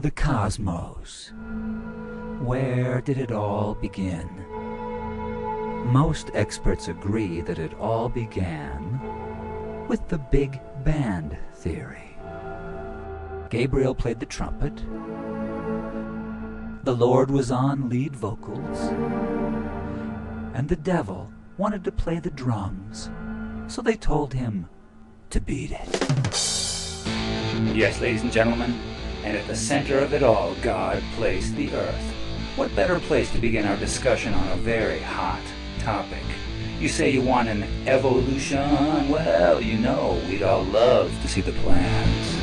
The cosmos. Where did it all begin? Most experts agree that it all began with the Big Band theory. Gabriel played the trumpet. The Lord was on lead vocals. And the devil wanted to play the drums. So they told him to beat it. Yes, ladies and gentlemen, and at the center of it all, God placed the earth. What better place to begin our discussion on a very hot topic? You say you want an evolution? Well, you know, we'd all love to see the plans.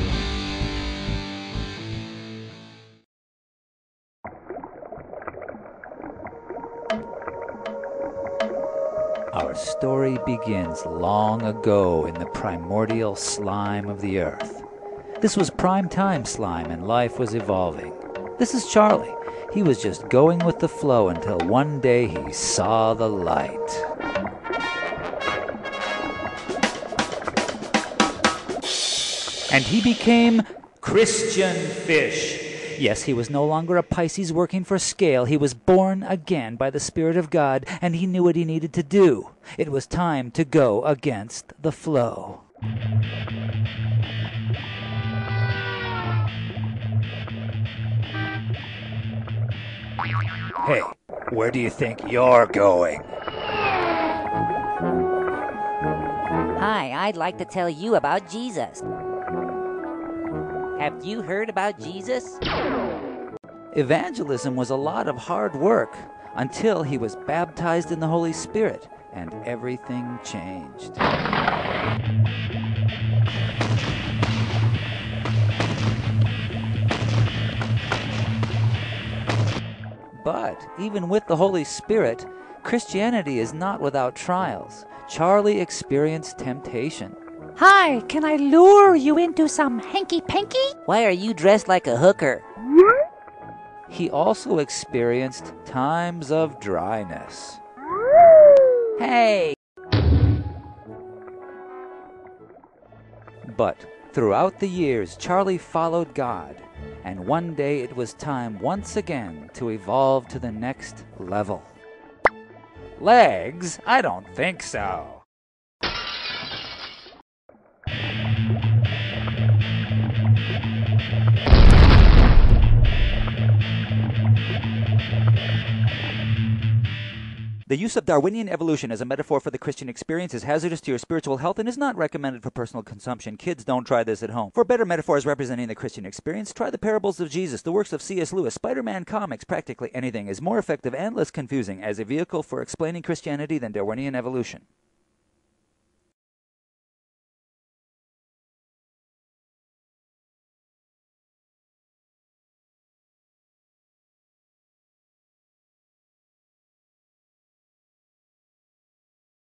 Our story begins long ago in the primordial slime of the earth. This was prime time slime and life was evolving. This is Charlie. He was just going with the flow until one day he saw the light. And he became Christian Fish. Yes, he was no longer a Pisces working for scale. He was born again by the Spirit of God, and he knew what he needed to do. It was time to go against the flow. Hey, where do you think you're going? Hi, I'd like to tell you about Jesus. Have you heard about Jesus? Evangelism was a lot of hard work until he was baptized in the Holy Spirit and everything changed. But even with the Holy Spirit, Christianity is not without trials. Charlie experienced temptation. Hi, can I lure you into some hanky panky? Why are you dressed like a hooker? He also experienced times of dryness. Hey! But throughout the years, Charlie followed God, and one day it was time once again to evolve to the next level. Legs? I don't think so. The use of Darwinian evolution as a metaphor for the Christian experience is hazardous to your spiritual health and is not recommended for personal consumption. Kids, don't try this at home. For better metaphors representing the Christian experience, try the parables of Jesus, the works of C.S. Lewis, Spider Man comics, practically anything is more effective and less confusing as a vehicle for explaining Christianity than Darwinian evolution.